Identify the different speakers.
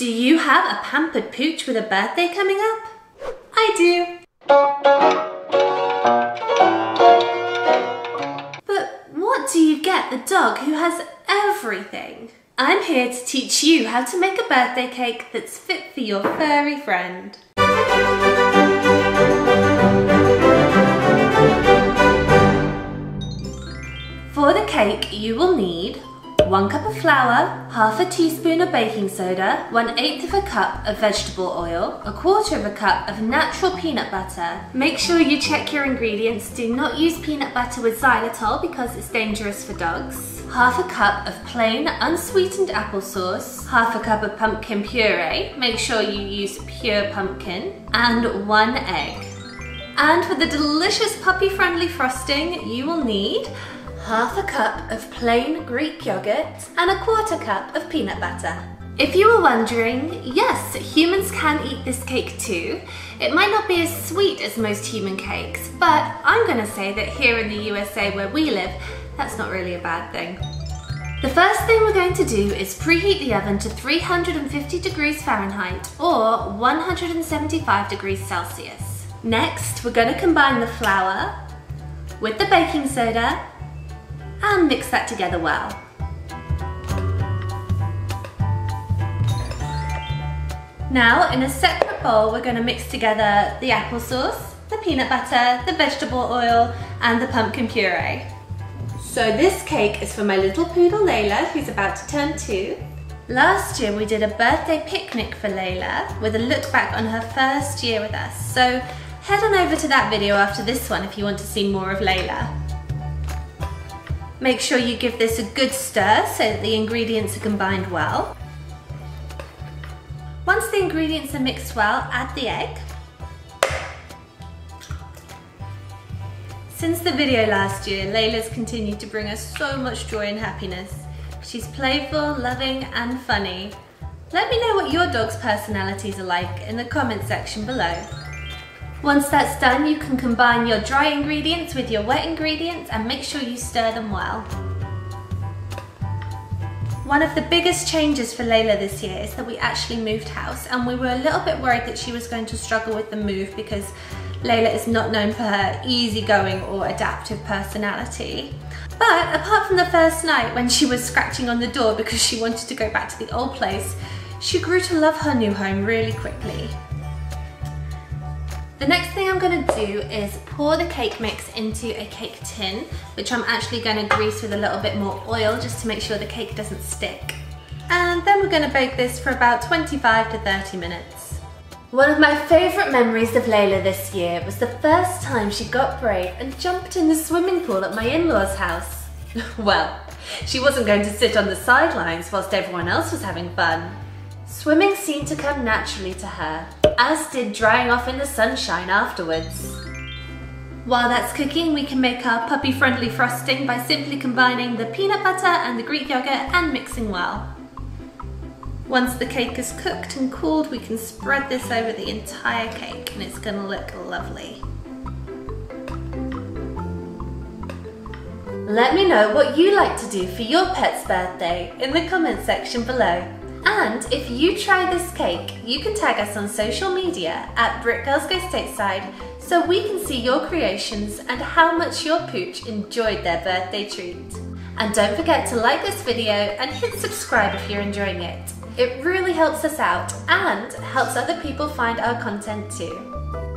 Speaker 1: Do you have a pampered pooch with a birthday coming up? I do. But what do you get the dog who has everything? I'm here to teach you how to make a birthday cake that's fit for your furry friend. For the cake, you will need one cup of flour, half a teaspoon of baking soda, one eighth of a cup of vegetable oil, a quarter of a cup of natural peanut butter. Make sure you check your ingredients. Do not use peanut butter with xylitol because it's dangerous for dogs. Half a cup of plain unsweetened applesauce, half a cup of pumpkin puree. Make sure you use pure pumpkin, and one egg. And for the delicious puppy-friendly frosting, you will need half a cup of plain Greek yogurt and a quarter cup of peanut butter. If you were wondering, yes, humans can eat this cake too. It might not be as sweet as most human cakes, but I'm gonna say that here in the USA where we live, that's not really a bad thing. The first thing we're going to do is preheat the oven to 350 degrees Fahrenheit or 175 degrees Celsius. Next, we're going to combine the flour with the baking soda and mix that together well. Now, in a separate bowl, we're going to mix together the applesauce, the peanut butter, the vegetable oil, and the pumpkin puree. So this cake is for my little poodle Layla, who's about to turn two. Last year we did a birthday picnic for Layla with a look back on her first year with us. So head on over to that video after this one if you want to see more of Layla. Make sure you give this a good stir so that the ingredients are combined well. Once the ingredients are mixed well, add the egg. Since the video last year, Layla's continued to bring us so much joy and happiness. She's playful, loving and funny. Let me know what your dog's personalities are like in the comment section below. Once that's done, you can combine your dry ingredients with your wet ingredients and make sure you stir them well. One of the biggest changes for Layla this year is that we actually moved house and we were a little bit worried that she was going to struggle with the move because Layla is not known for her easygoing or adaptive personality. But apart from the first night when she was scratching on the door because she wanted to go back to the old place, she grew to love her new home really quickly. The next thing I'm gonna do is pour the cake mix into a cake tin, which I'm actually gonna grease with a little bit more oil just to make sure the cake doesn't stick. And then we're gonna bake this for about 25 to 30 minutes. One of my favourite memories of Layla this year was the first time she got brave and jumped in the swimming pool at my in-laws house. well, she wasn't going to sit on the sidelines whilst everyone else was having fun. Swimming seemed to come naturally to her, as did drying off in the sunshine afterwards. While that's cooking, we can make our puppy-friendly frosting by simply combining the peanut butter and the Greek yogurt and mixing well. Once the cake is cooked and cooled, we can spread this over the entire cake and it's gonna look lovely. Let me know what you like to do for your pet's birthday in the comment section below. And if you try this cake, you can tag us on social media at Brit Girls Go Stateside so we can see your creations and how much your pooch enjoyed their birthday treat. And don't forget to like this video and hit subscribe if you're enjoying it. It really helps us out and helps other people find our content too.